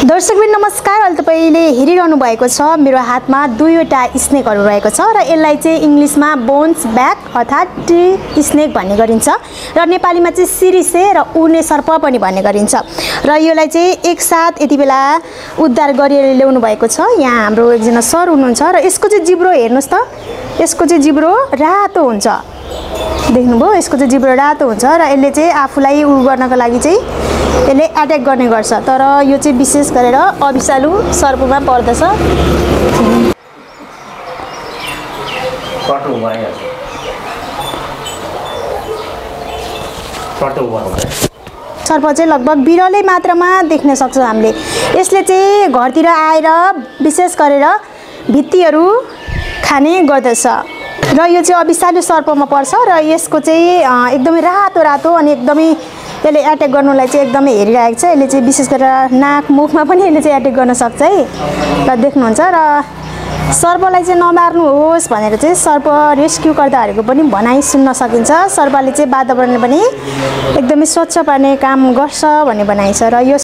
दर्शकबिन नमस्कार। अहिले तपाईँले हेरिरहनु भएको छ मेरो हातमा दुईवटा स्नेकहरू रहेको छ र यसलाई चाहिँ इङ्ग्लिसमा बोन्स ब्याक अर्थात् टी स्नेक भन्ने गरिन्छ र नेपालीमा चाहिँ सिरिसे र उर्ने सर्प पनि भन्ने गरिन्छ। र यसलाई चाहिँ एकसाथ यति बेला उद्धार गरेर ल्याउनु भएको छ। यहाँ हाम्रो एकजना सर हुनुहुन्छ र यसको चाहिँ जिब्रो हेर्नुहोस् त। यसको चाहिँ जिब्रो रातो हुन्छ। देख्नुभयो यसको चाहिँ जिब्रो रातो हुन्छ र यसले चाहिँ आफूलाई उ गर्नको लागि चाहिँ यसले एट्याक गर्ने गर्छ। तर यो चाहिँ विशेष गरेर अभिषालु सर्पमा पर्दछ। सर्प चाहिँ लगभग बिरलै मात्रामा देख्न सक्छौँ हामीले। यसले चाहिँ घरतिर आएर विशेष गरेर भित्तीहरू खाने गर्दछ। र यो चाहिँ अभिषालु सर्पमा पर्छ र यसको चाहिँ एकदमै रातो रातो अनि एकदमै यसले एट्याक गर्नुलाई चाहिँ एकदमै हेरिरहेको छ। यसले चाहिँ विशेष गरेर नाक मुखमा पनि यसले चाहिँ एट्याक गर्न सक्छ है। र देख्नुहुन्छ र सर्पलाई चाहिँ नमार्नुहोस् भनेर चाहिँ सर्प रेस्क्यु कर्ताहरूको पनि भनाइ सुन्न सकिन्छ। सर्पले चाहिँ वातावरण पनि एकदमै स्वच्छ पार्ने काम गर्छ भन्ने भनाइ छ र यो